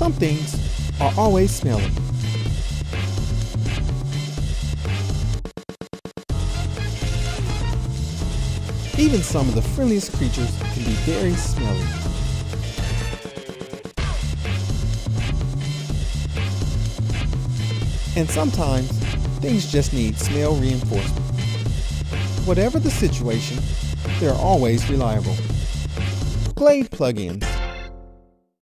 some things are always smelly. Even some of the friendliest creatures can be very smelly. And sometimes things just need smell reinforcement. Whatever the situation, they're always reliable. Glade plugins